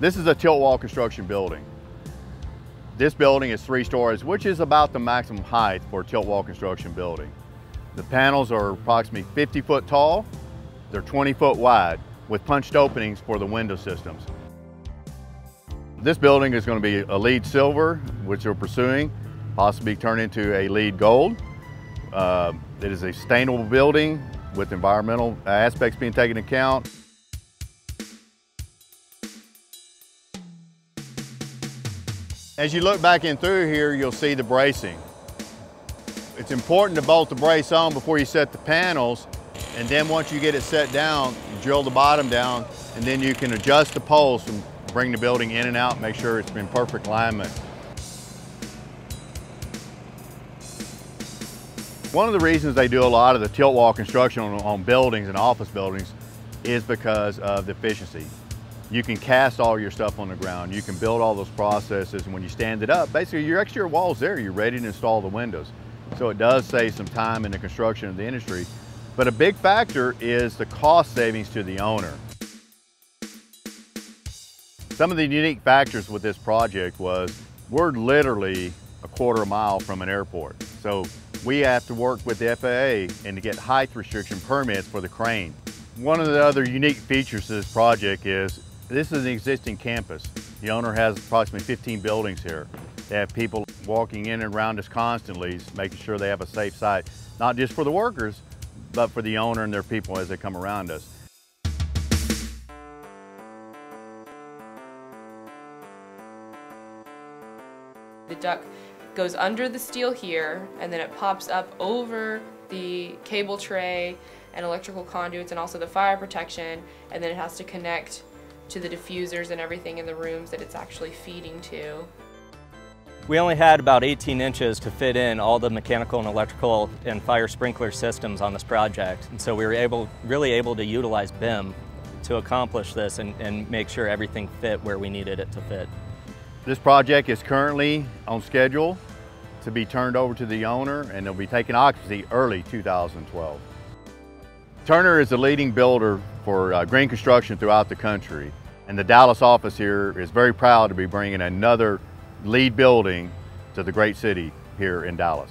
This is a tilt wall construction building. This building is three stories, which is about the maximum height for a tilt wall construction building. The panels are approximately 50 foot tall. They're 20 foot wide with punched openings for the window systems. This building is going to be a LEED silver, which we're pursuing, possibly turn into a LEED gold. Uh, it is a sustainable building with environmental aspects being taken into account. As you look back in through here, you'll see the bracing. It's important to bolt the brace on before you set the panels, and then once you get it set down, you drill the bottom down, and then you can adjust the poles and bring the building in and out, make sure it's in perfect alignment. One of the reasons they do a lot of the tilt wall construction on, on buildings and office buildings is because of the efficiency. You can cast all your stuff on the ground. You can build all those processes. And when you stand it up, basically your exterior wall's there. You're ready to install the windows. So it does save some time in the construction of the industry. But a big factor is the cost savings to the owner. Some of the unique factors with this project was we're literally a quarter mile from an airport. So we have to work with the FAA and to get height restriction permits for the crane. One of the other unique features of this project is this is an existing campus. The owner has approximately 15 buildings here. They have people walking in and around us constantly, making sure they have a safe site, not just for the workers, but for the owner and their people as they come around us. The duct goes under the steel here and then it pops up over the cable tray and electrical conduits and also the fire protection and then it has to connect to the diffusers and everything in the rooms that it's actually feeding to. We only had about 18 inches to fit in all the mechanical and electrical and fire sprinkler systems on this project. And so we were able, really able to utilize BIM to accomplish this and, and make sure everything fit where we needed it to fit. This project is currently on schedule to be turned over to the owner and they'll be taking occupancy early 2012. Turner is the leading builder for uh, green construction throughout the country and the Dallas office here is very proud to be bringing another LEED building to the great city here in Dallas.